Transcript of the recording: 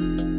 Bye.